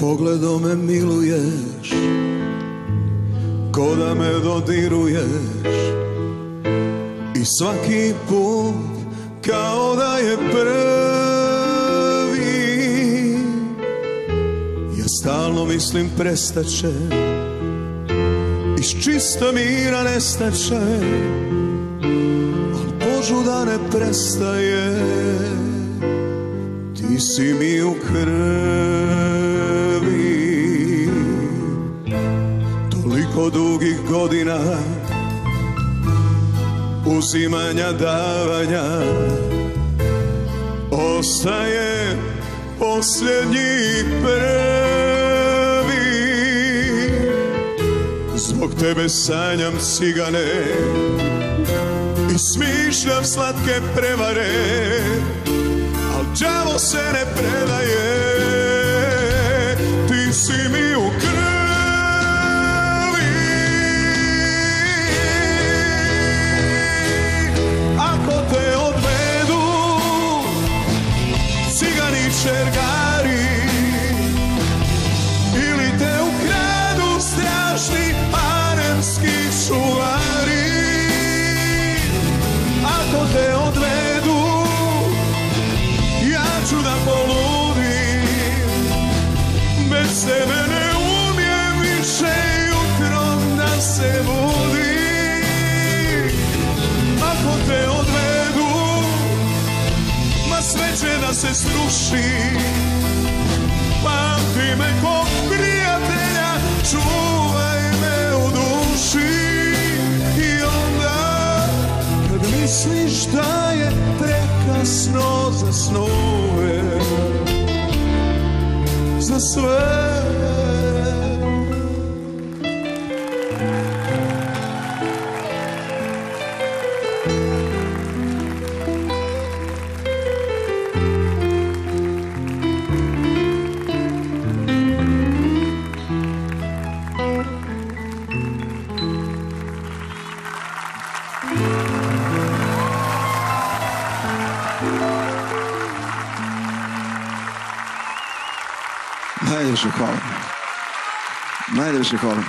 Pogledom me miluješ Ko da me dodiruješ I svaki put Kao da je prvi Ja stalno mislim prestaće. Iz čista mira nestaće Al Božu da ne prestaje. Ti si mi u krvi Dugih godina Uzimanja, davanja Ostaje posljednji prvi. Zbog tebe sanjam cigane I smišljam slatke prevare Al đavo se ne predaje Ću da poludim Bez tebe ne umijem više jutrom da se budim. Ako te odvedu Ma sve će da se sruši snow, the snow, the snow. 那就是夸了那就是夸了